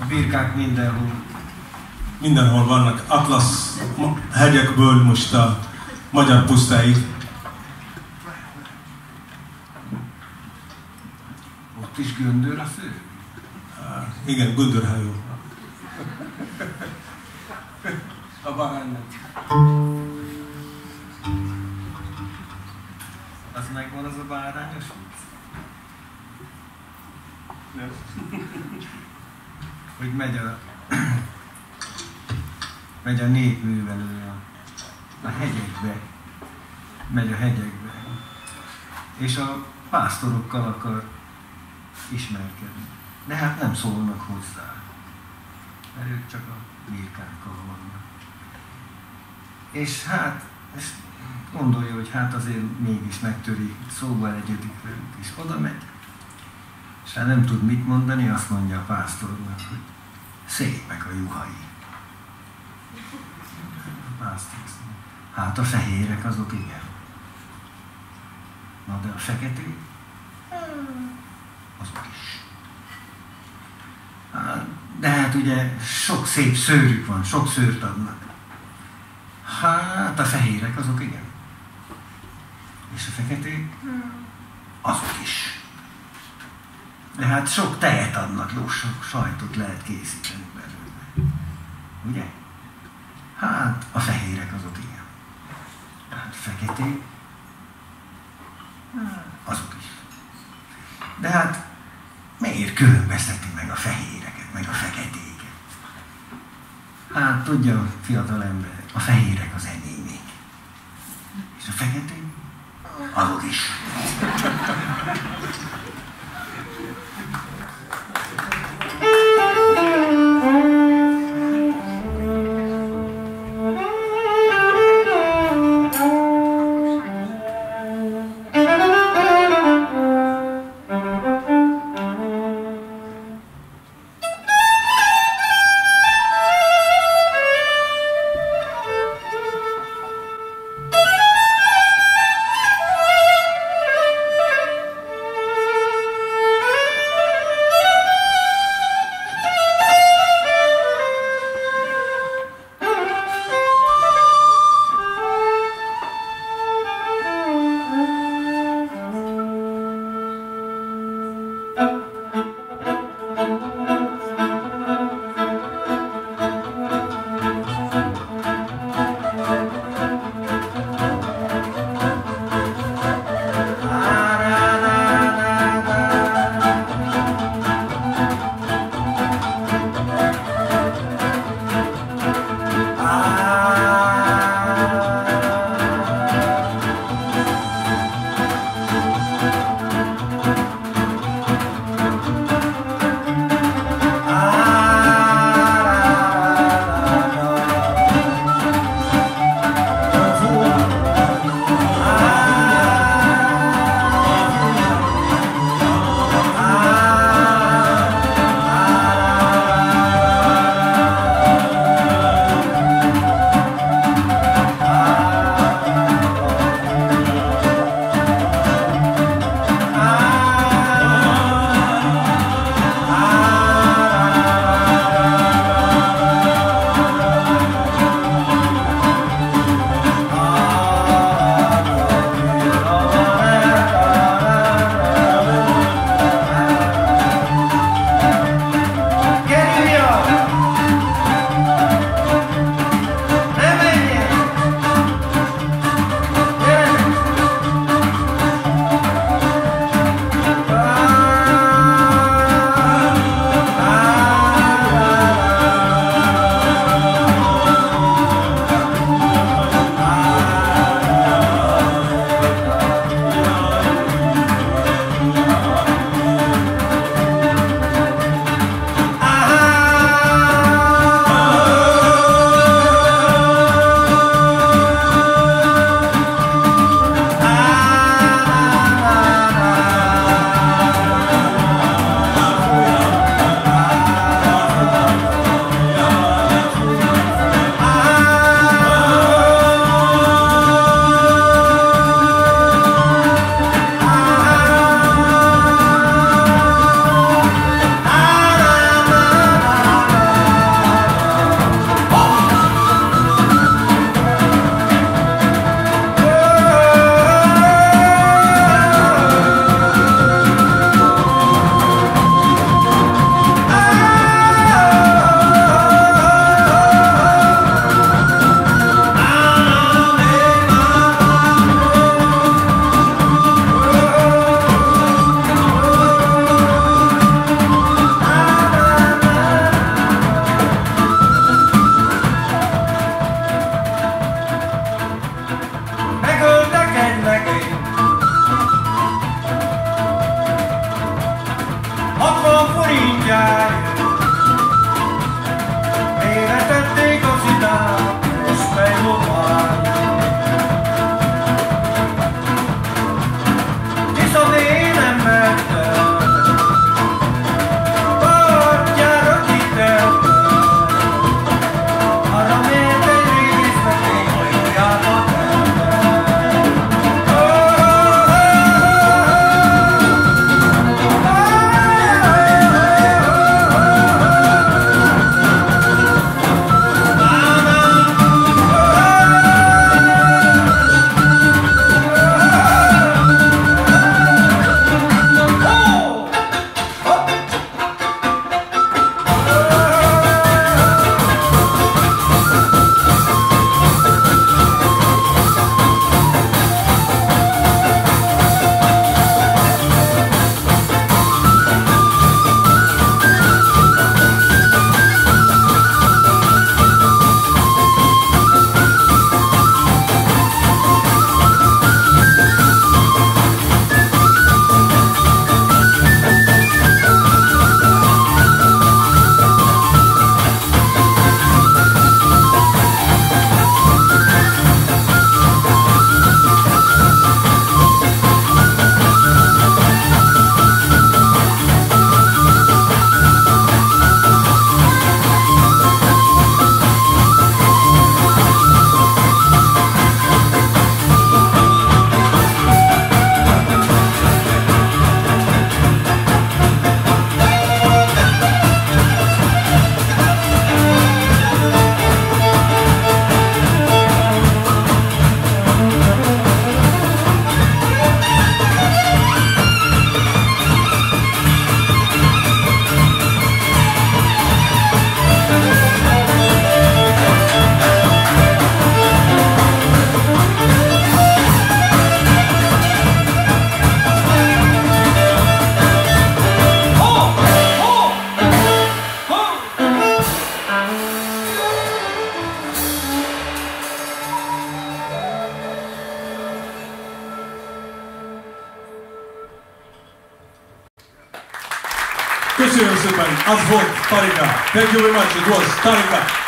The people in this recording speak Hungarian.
A birkák mindenhol. Mindenhol vannak Atlasz hegyekből most a magyar pusztáig. Ott is göndör a fő. Igen, göndörhajó. A baránynak. Az megvan az a bárányos vicc? Nem. Hogy megy a, megy a népművelő a, a hegyekbe, megy a hegyekbe, és a pásztorokkal akar ismerkedni. De hát nem szólnak hozzá, mert ők csak a birkákkal vannak. És hát, és gondolja, hogy hát azért mégis megtöri, szóba egyedik velük, és oda megy. Hát nem tud mit mondani, azt mondja a pásztornak, hogy szépek a juhai. A pásztor hát a fehérek azok igen. Na de a feketék? Azok is. Hát, de hát ugye sok szép szőrük van, sok szőrt adnak. Hát a fehérek azok igen. És a feketék? Azok is. De hát sok tejet adnak, jó sok sajtot lehet készíteni belőle. Ugye? Hát a fehérek azok igen. Hát feketék? Azok is. De hát miért különbözteti meg a fehéreket, meg a feketéket? Hát tudja, fiatal ember, a fehérek az enyémék. És a feketék? Azok is. Tarika. Thank you very much, it was Tarika.